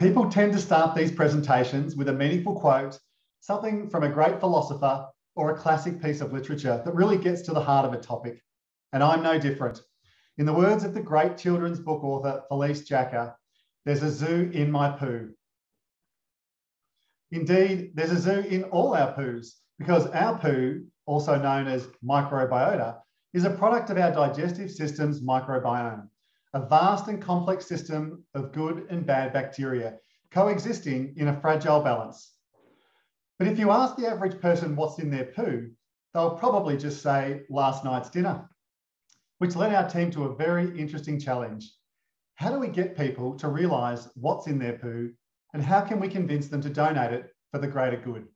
People tend to start these presentations with a meaningful quote, something from a great philosopher or a classic piece of literature that really gets to the heart of a topic. And I'm no different. In the words of the great children's book author Felice Jacka, there's a zoo in my poo. Indeed, there's a zoo in all our poos because our poo, also known as microbiota, is a product of our digestive system's microbiome, a vast and complex system of good and bad bacteria coexisting in a fragile balance. But if you ask the average person what's in their poo, they'll probably just say last night's dinner, which led our team to a very interesting challenge. How do we get people to realise what's in their poo and how can we convince them to donate it for the greater good?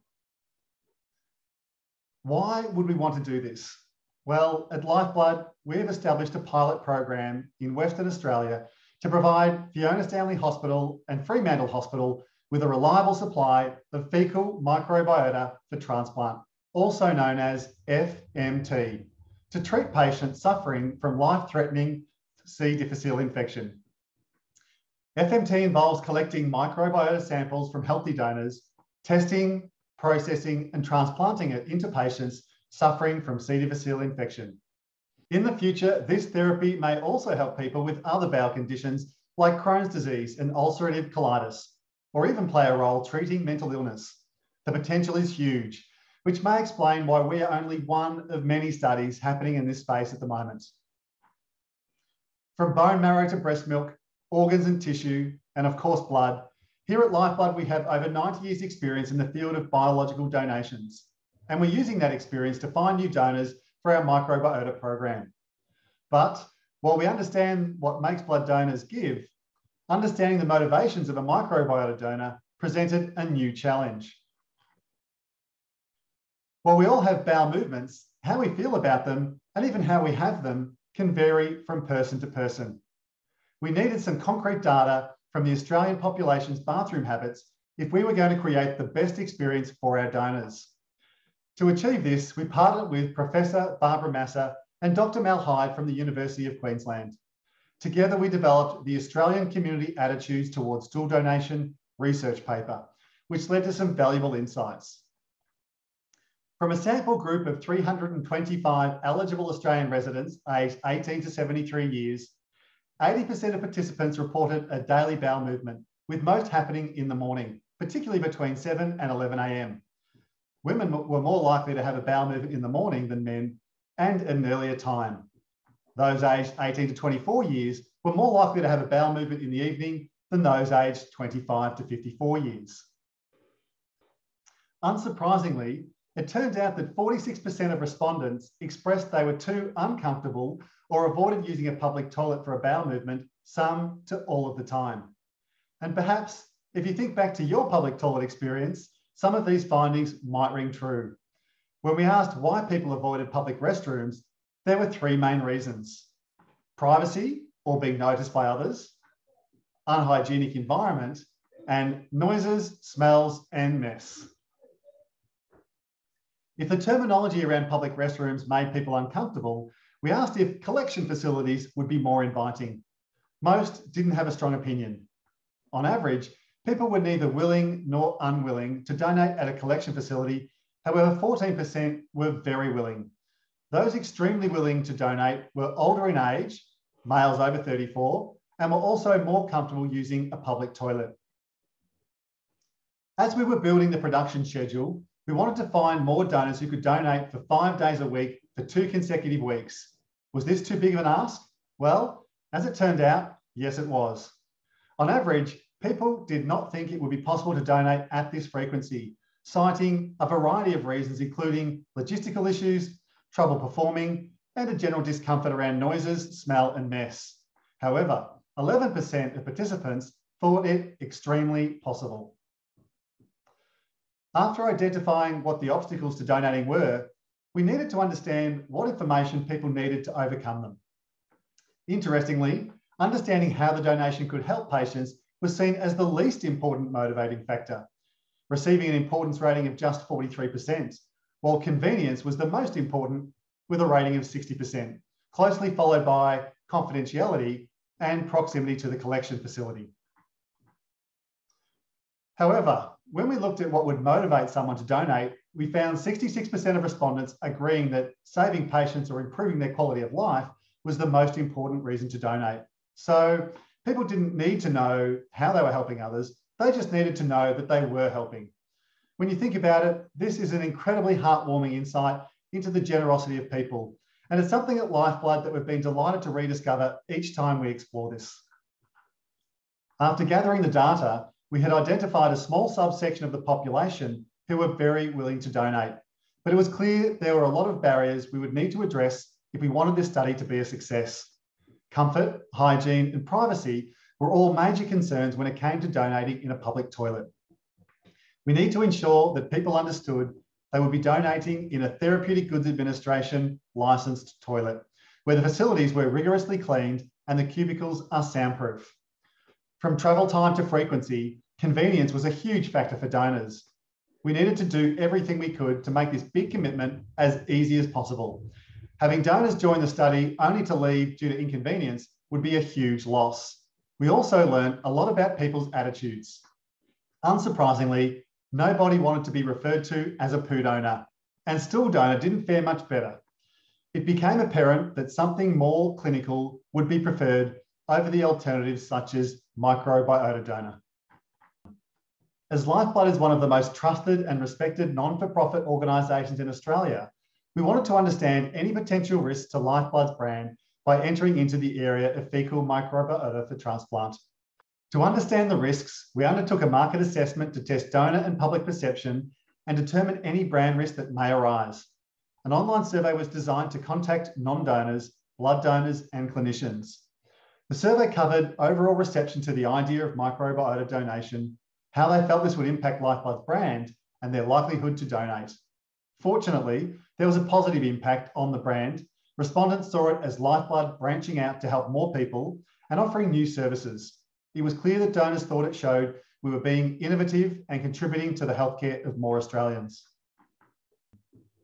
Why would we want to do this? Well, at Lifeblood, we've established a pilot program in Western Australia to provide Fiona Stanley Hospital and Fremantle Hospital with a reliable supply of fecal microbiota for transplant, also known as FMT, to treat patients suffering from life-threatening C. difficile infection. FMT involves collecting microbiota samples from healthy donors, testing, processing, and transplanting it into patients suffering from C. difficile infection. In the future, this therapy may also help people with other bowel conditions like Crohn's disease and ulcerative colitis, or even play a role treating mental illness. The potential is huge, which may explain why we are only one of many studies happening in this space at the moment. From bone marrow to breast milk, organs and tissue, and of course blood, here at Lifeblood we have over 90 years experience in the field of biological donations and we're using that experience to find new donors for our microbiota program. But while we understand what makes blood donors give, understanding the motivations of a microbiota donor presented a new challenge. While we all have bowel movements, how we feel about them and even how we have them can vary from person to person. We needed some concrete data from the Australian population's bathroom habits if we were going to create the best experience for our donors. To achieve this, we partnered with Professor Barbara Masser and Dr. Mal Hyde from the University of Queensland. Together, we developed the Australian Community Attitudes Towards Stool Donation research paper, which led to some valuable insights. From a sample group of 325 eligible Australian residents aged 18 to 73 years, 80% of participants reported a daily bowel movement, with most happening in the morning, particularly between 7 and 11 a.m. Women were more likely to have a bowel movement in the morning than men and at an earlier time. Those aged 18 to 24 years were more likely to have a bowel movement in the evening than those aged 25 to 54 years. Unsurprisingly, it turned out that 46% of respondents expressed they were too uncomfortable or avoided using a public toilet for a bowel movement some to all of the time. And perhaps if you think back to your public toilet experience, some of these findings might ring true. When we asked why people avoided public restrooms, there were three main reasons. Privacy, or being noticed by others, unhygienic environment, and noises, smells, and mess. If the terminology around public restrooms made people uncomfortable, we asked if collection facilities would be more inviting. Most didn't have a strong opinion. On average, People were neither willing nor unwilling to donate at a collection facility. However, 14% were very willing. Those extremely willing to donate were older in age, males over 34, and were also more comfortable using a public toilet. As we were building the production schedule, we wanted to find more donors who could donate for five days a week for two consecutive weeks. Was this too big of an ask? Well, as it turned out, yes, it was. On average, people did not think it would be possible to donate at this frequency, citing a variety of reasons, including logistical issues, trouble performing, and a general discomfort around noises, smell, and mess. However, 11% of participants thought it extremely possible. After identifying what the obstacles to donating were, we needed to understand what information people needed to overcome them. Interestingly, understanding how the donation could help patients was seen as the least important motivating factor, receiving an importance rating of just 43%, while convenience was the most important with a rating of 60%, closely followed by confidentiality and proximity to the collection facility. However, when we looked at what would motivate someone to donate, we found 66% of respondents agreeing that saving patients or improving their quality of life was the most important reason to donate. So people didn't need to know how they were helping others, they just needed to know that they were helping. When you think about it, this is an incredibly heartwarming insight into the generosity of people. And it's something at Lifeblood that we've been delighted to rediscover each time we explore this. After gathering the data, we had identified a small subsection of the population who were very willing to donate. But it was clear there were a lot of barriers we would need to address if we wanted this study to be a success. Comfort, hygiene, and privacy were all major concerns when it came to donating in a public toilet. We need to ensure that people understood they would be donating in a Therapeutic Goods Administration licensed toilet, where the facilities were rigorously cleaned and the cubicles are soundproof. From travel time to frequency, convenience was a huge factor for donors. We needed to do everything we could to make this big commitment as easy as possible. Having donors join the study only to leave due to inconvenience would be a huge loss. We also learned a lot about people's attitudes. Unsurprisingly, nobody wanted to be referred to as a poo donor, and stool donor didn't fare much better. It became apparent that something more clinical would be preferred over the alternatives such as microbiota donor. As Lifeblood is one of the most trusted and respected non-for-profit organisations in Australia, we wanted to understand any potential risks to Lifeblood's brand by entering into the area of fecal microbiota for transplant. To understand the risks, we undertook a market assessment to test donor and public perception and determine any brand risk that may arise. An online survey was designed to contact non-donors, blood donors and clinicians. The survey covered overall reception to the idea of microbiota donation, how they felt this would impact Lifeblood's brand, and their likelihood to donate. Fortunately, there was a positive impact on the brand. Respondents saw it as Lifeblood branching out to help more people and offering new services. It was clear that donors thought it showed we were being innovative and contributing to the healthcare of more Australians.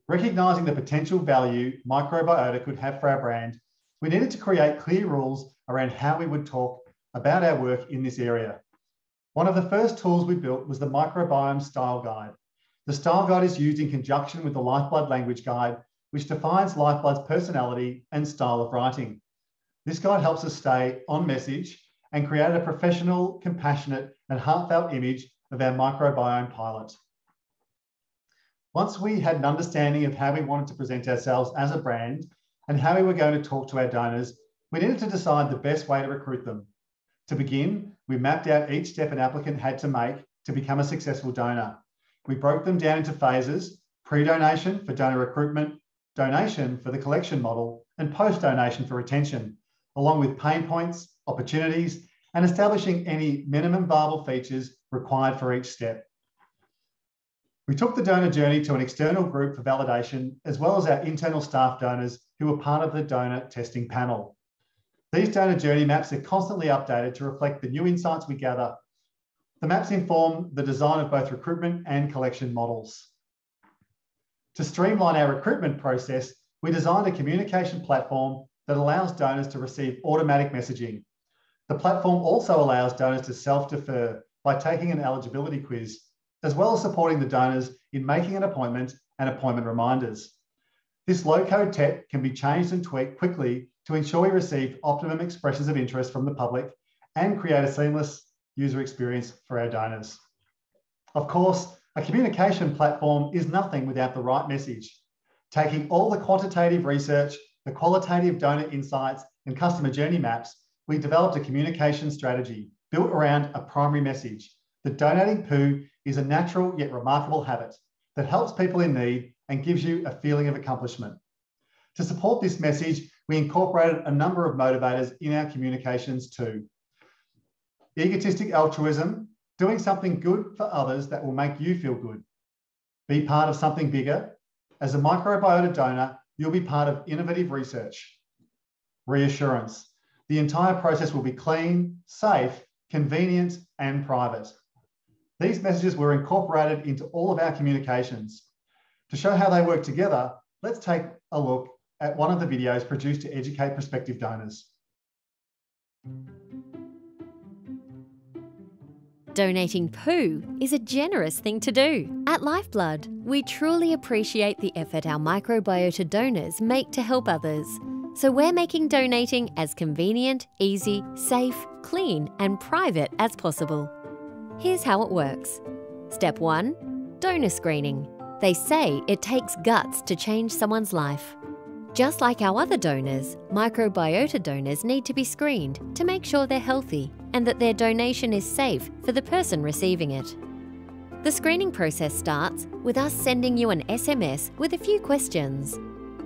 Recognising the potential value microbiota could have for our brand, we needed to create clear rules around how we would talk about our work in this area. One of the first tools we built was the Microbiome Style Guide. The Style Guide is used in conjunction with the Lifeblood Language Guide, which defines Lifeblood's personality and style of writing. This guide helps us stay on message and create a professional, compassionate, and heartfelt image of our microbiome pilot. Once we had an understanding of how we wanted to present ourselves as a brand and how we were going to talk to our donors, we needed to decide the best way to recruit them. To begin, we mapped out each step an applicant had to make to become a successful donor. We broke them down into phases, pre-donation for donor recruitment, donation for the collection model, and post-donation for retention, along with pain points, opportunities, and establishing any minimum viable features required for each step. We took the donor journey to an external group for validation, as well as our internal staff donors who were part of the donor testing panel. These donor journey maps are constantly updated to reflect the new insights we gather. The maps inform the design of both recruitment and collection models. To streamline our recruitment process, we designed a communication platform that allows donors to receive automatic messaging. The platform also allows donors to self-defer by taking an eligibility quiz, as well as supporting the donors in making an appointment and appointment reminders. This low-code tech can be changed and tweaked quickly to ensure we receive optimum expressions of interest from the public and create a seamless user experience for our donors. Of course, a communication platform is nothing without the right message. Taking all the quantitative research, the qualitative donor insights, and customer journey maps, we developed a communication strategy built around a primary message that donating poo is a natural yet remarkable habit that helps people in need and gives you a feeling of accomplishment. To support this message, we incorporated a number of motivators in our communications too. Egotistic altruism, doing something good for others that will make you feel good. Be part of something bigger. As a microbiota donor, you'll be part of innovative research. Reassurance. The entire process will be clean, safe, convenient, and private. These messages were incorporated into all of our communications. To show how they work together, let's take a look at one of the videos produced to educate prospective donors. Donating poo is a generous thing to do. At Lifeblood, we truly appreciate the effort our microbiota donors make to help others. So we're making donating as convenient, easy, safe, clean, and private as possible. Here's how it works Step 1 Donor screening. They say it takes guts to change someone's life. Just like our other donors, microbiota donors need to be screened to make sure they're healthy and that their donation is safe for the person receiving it. The screening process starts with us sending you an SMS with a few questions.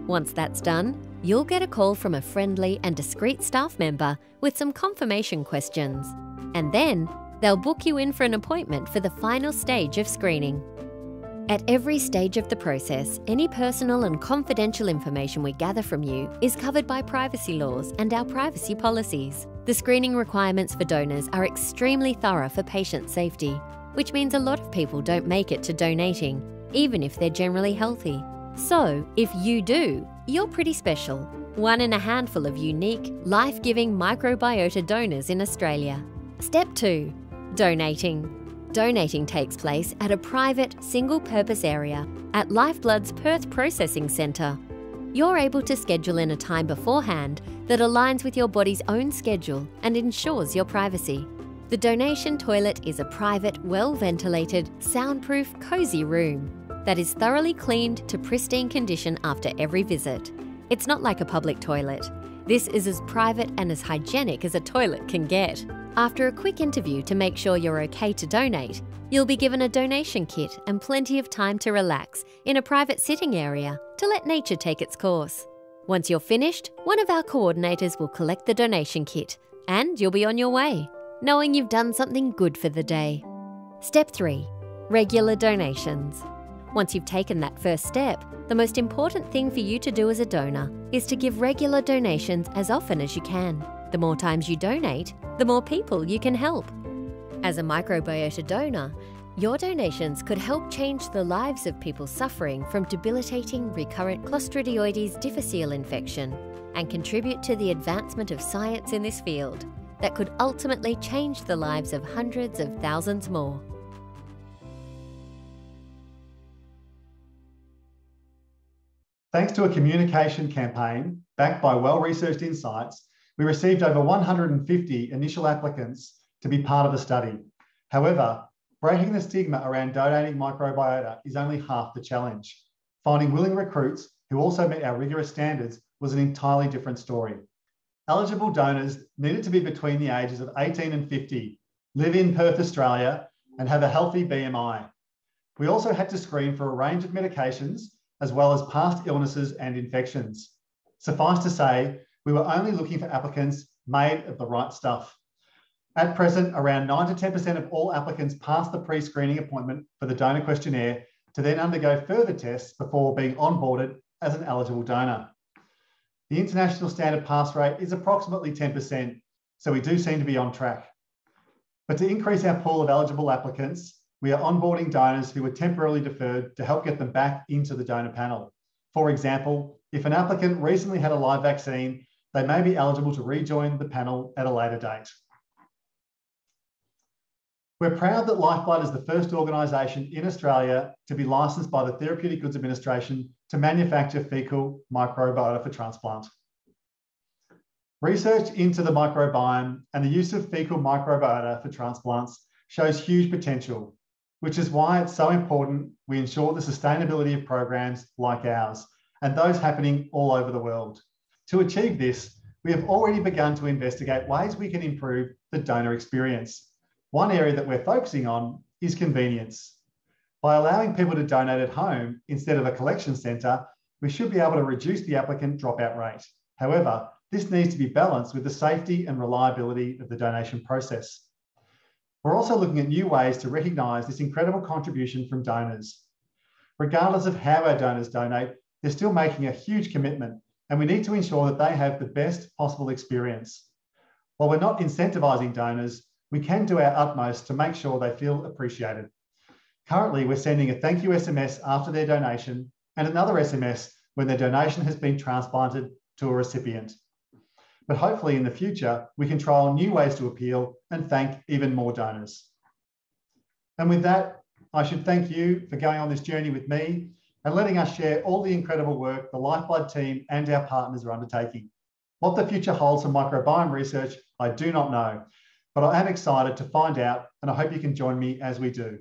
Once that's done, you'll get a call from a friendly and discreet staff member with some confirmation questions. And then they'll book you in for an appointment for the final stage of screening. At every stage of the process, any personal and confidential information we gather from you is covered by privacy laws and our privacy policies. The screening requirements for donors are extremely thorough for patient safety, which means a lot of people don't make it to donating, even if they're generally healthy. So, if you do, you're pretty special. One in a handful of unique, life giving microbiota donors in Australia. Step 2 Donating. Donating takes place at a private, single purpose area at Lifeblood's Perth Processing Centre. You're able to schedule in a time beforehand that aligns with your body's own schedule and ensures your privacy. The donation toilet is a private, well ventilated, soundproof, cosy room that is thoroughly cleaned to pristine condition after every visit. It's not like a public toilet. This is as private and as hygienic as a toilet can get. After a quick interview to make sure you're okay to donate, you'll be given a donation kit and plenty of time to relax in a private sitting area to let nature take its course. Once you're finished, one of our coordinators will collect the donation kit and you'll be on your way, knowing you've done something good for the day. Step 3 Regular donations. Once you've taken that first step, the most important thing for you to do as a donor is to give regular donations as often as you can. The more times you donate, the more people you can help. As a microbiota donor, your donations could help change the lives of people suffering from debilitating recurrent Clostridioides difficile infection and contribute to the advancement of science in this field that could ultimately change the lives of hundreds of thousands more. Thanks to a communication campaign backed by well researched insights, we received over 150 initial applicants to be part of the study. However, breaking the stigma around donating microbiota is only half the challenge. Finding willing recruits who also met our rigorous standards was an entirely different story. Eligible donors needed to be between the ages of 18 and 50, live in Perth, Australia, and have a healthy BMI. We also had to screen for a range of medications as well as past illnesses and infections. Suffice to say, we were only looking for applicants made of the right stuff. At present, around 9 to 10% of all applicants pass the pre screening appointment for the donor questionnaire to then undergo further tests before being onboarded as an eligible donor. The international standard pass rate is approximately 10%, so we do seem to be on track. But to increase our pool of eligible applicants, we are onboarding donors who were temporarily deferred to help get them back into the donor panel. For example, if an applicant recently had a live vaccine they may be eligible to rejoin the panel at a later date. We're proud that Lifeblood is the first organisation in Australia to be licensed by the Therapeutic Goods Administration to manufacture fecal microbiota for transplant. Research into the microbiome and the use of fecal microbiota for transplants shows huge potential, which is why it's so important we ensure the sustainability of programs like ours and those happening all over the world. To achieve this, we have already begun to investigate ways we can improve the donor experience. One area that we're focusing on is convenience. By allowing people to donate at home instead of a collection centre, we should be able to reduce the applicant dropout rate. However, this needs to be balanced with the safety and reliability of the donation process. We're also looking at new ways to recognise this incredible contribution from donors. Regardless of how our donors donate, they're still making a huge commitment and we need to ensure that they have the best possible experience. While we're not incentivising donors, we can do our utmost to make sure they feel appreciated. Currently, we're sending a thank you SMS after their donation and another SMS when their donation has been transplanted to a recipient. But hopefully in the future, we can trial new ways to appeal and thank even more donors. And with that, I should thank you for going on this journey with me and letting us share all the incredible work the Lifeblood team and our partners are undertaking. What the future holds for microbiome research, I do not know, but I am excited to find out and I hope you can join me as we do.